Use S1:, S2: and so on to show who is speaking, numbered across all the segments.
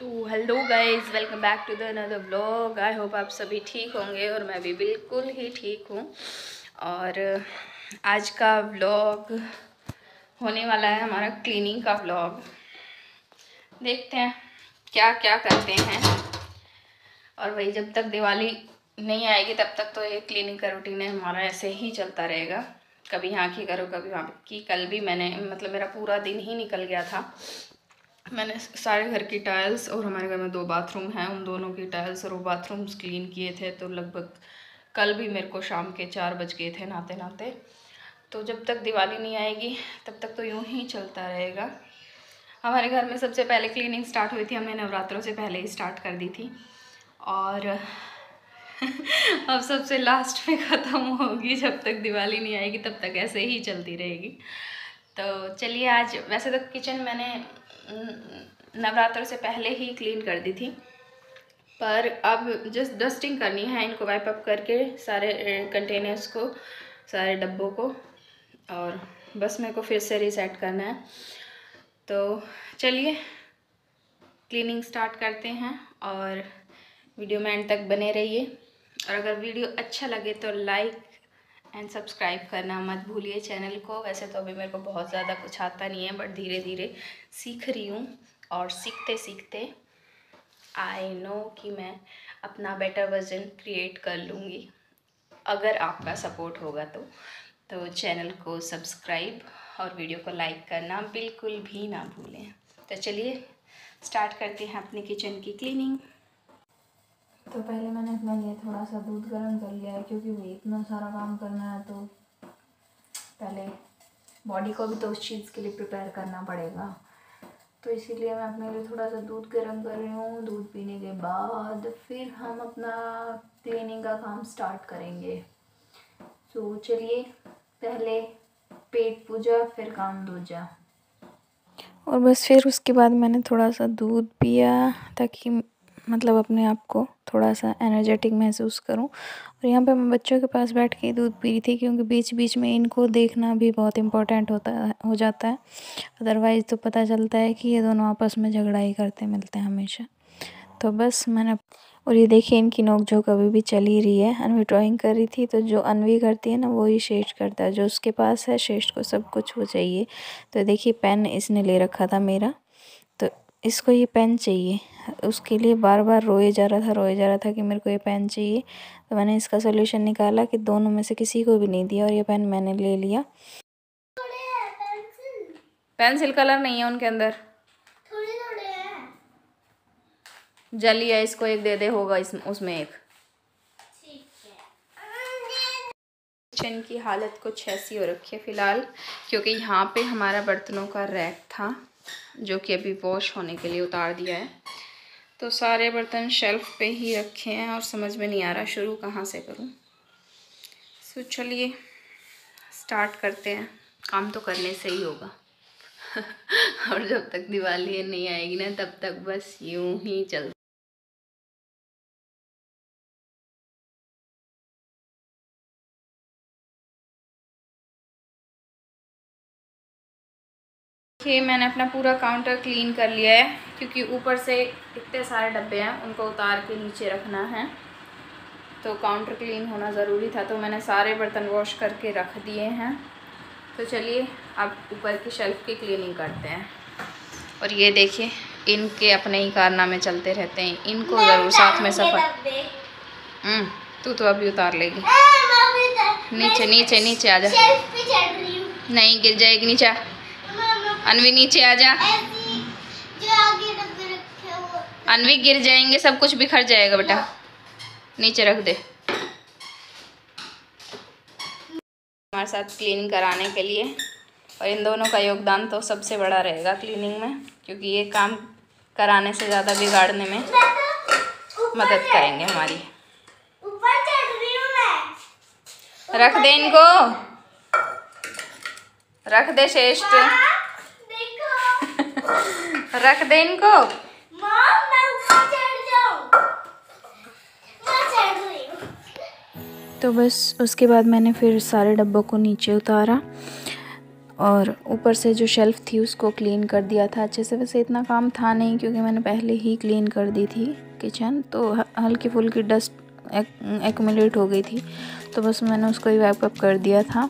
S1: तो hello guys welcome back to the another blog I hope आप सभी ठीक होंगे और मैं भी बिल्कुल ही ठीक हूँ। और आज का व्लॉग होने वाला है हमारा क्लीनिंग का व्लॉग देखते हैं क्या क्या करते हैं। और वही जब तक दिवाली नहीं आएगी, तब तक तो ये क्लीनिंग का रूटीन है हमारा, ऐसे ही चलता रहेगा। कभी यहाँ की करो, कभी वहाँ की। कल भी मैंने मतलब मेरा पूरा दिन ही निकल गया था। मैंने सारे घर की टाइल्स और हमारे घर में दो बाथरूम हैं। उन दोनों की टाइल्स और वो बाथरूम्स क्लीन किए थे तो लगभग कल भी मेरे को शाम के चार बज गए थे नहाते नहाते तो जब तक दिवाली नहीं आएगी, तब तक तो यूँ ही चलता रहेगा। हमारे घर में सबसे पहले क्लीनिंग स्टार्ट हुई थी। हमने नवरात्रों से पहले ही स्टार्ट कर दी थी। और अब सबसे लास्ट में ख़त्म होगी जब तक दिवाली नहीं आएगी, तब तक ऐसे ही चलती रहेगी। तो चलिए आज, वैसे तो किचन मैंने नवरात्र से पहले ही क्लीन कर दी थी। पर अब जस्ट डस्टिंग करनी है, इनको वाइप अप करके सारे कंटेनर्स को, सारे डब्बों को, और बस मेरे को फिर से रीसेट करना है। तो चलिए क्लीनिंग स्टार्ट करते हैं, और वीडियो में एंड तक बने रहिए। और अगर वीडियो अच्छा लगे तो लाइक एंड सब्सक्राइब करना मत भूलिए चैनल को। वैसे तो अभी मेरे को बहुत ज़्यादा कुछ आता नहीं है बट धीरे धीरे सीख रही हूँ और सीखते सीखते आई नो कि मैं अपना बेटर वर्जन क्रिएट कर लूँगी। अगर आपका सपोर्ट होगा तो तो चैनल को सब्सक्राइब और वीडियो को लाइक करना बिल्कुल भी ना भूलें। तो चलिए स्टार्ट करते हैं अपने किचन की क्लीनिंग
S2: तो पहले मैंने अपने लिए थोड़ा सा दूध गर्म कर लिया है, क्योंकि भाई इतना सारा काम करना है तो पहले बॉडी को भी तो उस चीज़ के लिए प्रिपेयर करना पड़ेगा। तो इसीलिए मैं अपने लिए थोड़ा सा दूध गर्म कर रही हूँ, दूध पीने के बाद फिर हम अपना क्लीनिंग का काम स्टार्ट करेंगे। तो चलिए, पहले पेट पूजा, फिर काम दूजा
S3: और बस फिर उसके बाद मैंने थोड़ा सा दूध पिया, ताकि मतलब अपने आप को थोड़ा सा एनर्जेटिक महसूस करूँ। और यहाँ पे मैं बच्चों के पास बैठ के दूध पी रही थी क्योंकि बीच बीच में इनको देखना भी बहुत इम्पोर्टेंट होता है, हो जाता है। अदरवाइज़ तो पता चलता है कि ये दोनों आपस में झगड़ा ही करते मिलते हैं हमेशा। तो बस मैंने और ये देखिए इनकी नोक झोंक अभी भी चल रही है। अनवी ड्राइंग कर रही थी तो जो अनवी करती है ना वो ही श्रेष्ठ करता है। जो उसके पास है श्रेष्ठ को सब कुछ हो चाहिए। तो देखिए पेन इसने ले रखा था मेरा। इसको ये पेन चाहिए। उसके लिए बार बार रोए जा रहा था रोए जा रहा था कि मेरे को ये पेन चाहिए। तो मैंने इसका सोल्यूशन निकाला कि दोनों में से किसी को भी नहीं दिया और ये पेन मैंने ले लिया।
S1: पेंसिल कलर नहीं है उनके अंदर। जली है इसको एक दे दे होगा इस उसमें एक। किचन की हालत कुछ ऐसी हो रखी है फ़िलहाल क्योंकि यहाँ पे हमारा बर्तनों का रैक था। जो कि अभी वॉश होने के लिए उतार दिया है। तो सारे बर्तन शेल्फ पे ही रखे हैं और समझ में नहीं आ रहा शुरू कहाँ से करूँ। सो चलिए स्टार्ट करते हैं। काम तो करने से ही होगा। और जब तक दिवाली नहीं आएगी ना, तब तक बस यूँ ही चल देखिए मैंने अपना पूरा काउंटर क्लीन कर लिया है क्योंकि ऊपर से इतने सारे डब्बे हैं उनको उतार के नीचे रखना है। तो काउंटर क्लीन होना ज़रूरी था तो मैंने सारे बर्तन वॉश करके रख दिए हैं। तो चलिए अब ऊपर की शेल्फ़ की क्लीनिंग करते हैं। और ये देखिए इनके अपने ही कारनामे चलते रहते हैं। इनको ज़रूर साथ में सफ़र हम्म, तू तो अभी उतार लेगी। नीचे नीचे नीचे आ जा। नहीं गिर जाएगी नीचे अनवी नीचे आ जा। अनवी गिर जाएँगे, सब कुछ बिखर जाएगा बेटा। नीचे रख दे। हमारे साथ क्लीनिंग कराने के लिए। और इन दोनों का योगदान तो सबसे बड़ा रहेगा क्लीनिंग में, क्योंकि ये काम कराने से ज़्यादा बिगाड़ने में मदद करेंगे हमारी। रख दे इनको। रख दे श्रेष्ठ। रख दे इनको।
S3: तो बस उसके बाद मैंने फिर सारे डब्बों को नीचे उतारा
S1: और ऊपर से जो शेल्फ़ थी उसको क्लीन कर दिया था। अच्छे से वैसे इतना काम था नहीं क्योंकि मैंने पहले ही क्लीन कर दी थी किचन तो हल्की फुल्की डस्ट एक्यूमुलेट हो गई थी। तो बस मैंने उसको ही वैप अप कर दिया था।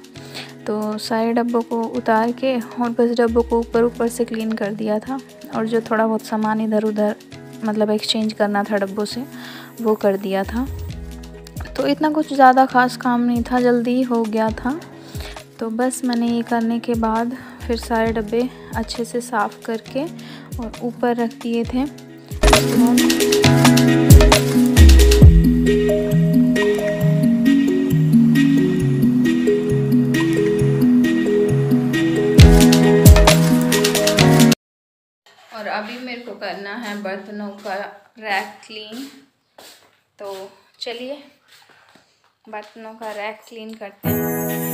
S1: तो सारे डब्बों को उतार के और बस डब्बों को ऊपर ऊपर से क्लीन कर दिया था। और जो थोड़ा बहुत सामान इधर उधर मतलब एक्सचेंज करना था डब्बों से, वो कर दिया था। तो इतना कुछ ज़्यादा ख़ास काम नहीं था, जल्दी ही हो गया था। तो बस मैंने ये करने के बाद फिर सारे डब्बे अच्छे से साफ़ करके और ऊपर रख दिए थे।
S4: और अभी मेरे को करना है बर्तनों का रैक क्लीन। तो चलिए, बर्तनों का रैक क्लीन करते हैं।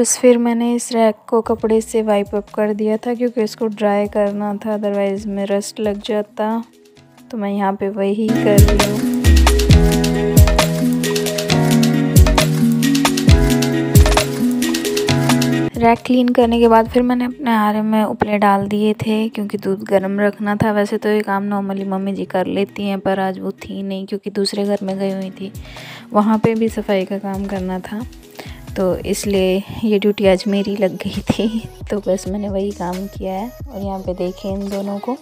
S1: बस फिर मैंने इस रैक को कपड़े से वाइप अप कर दिया था क्योंकि इसको ड्राई करना था अदरवाइज़ में रस्ट लग जाता। तो मैं यहाँ पे वही कर रही हूँ। रैक क्लीन करने के बाद फिर मैंने अपने आरे में उपले डाल दिए थे क्योंकि दूध गर्म रखना था। वैसे तो ये काम नॉर्मली मम्मी जी कर लेती हैं, पर आज वो थी नहीं क्योंकि दूसरे घर में गई हुई थी। वहाँ पे भी सफ़ाई का काम करना था। तो इसलिए ये ड्यूटी आज मेरी लग गई थी। तो बस मैंने वही काम किया है और यहाँ पे देखें इन दोनों को।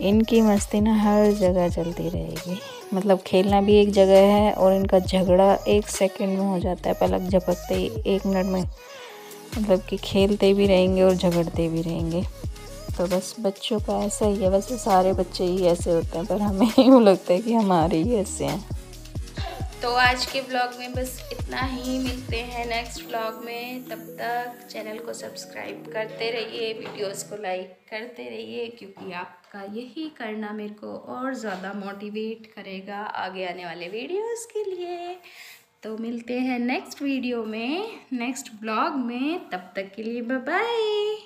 S1: इनकी मस्ती ना हर जगह चलती रहेगी। मतलब खेलना भी एक जगह है और इनका झगड़ा एक सेकंड में हो जाता है। पलक झपकते ही एक मिनट में। मतलब कि खेलते भी रहेंगे और झगड़ते भी रहेंगे। तो बस बच्चों का ऐसा ही है। वैसे सारे बच्चे ही ऐसे होते हैं, पर हमें यूँ लगता है कि हमारे ही ऐसे हैं।
S4: तो आज के ब्लॉग में बस इतना ही। मिलते हैं नेक्स्ट ब्लॉग में। तब तक चैनल को सब्सक्राइब करते रहिए वीडियोस को लाइक करते रहिए, क्योंकि आपका यही करना मेरे को और ज़्यादा मोटिवेट करेगा आगे आने वाले वीडियोस के लिए। तो मिलते हैं नेक्स्ट वीडियो में नेक्स्ट ब्लॉग में। तब तक के लिए बाय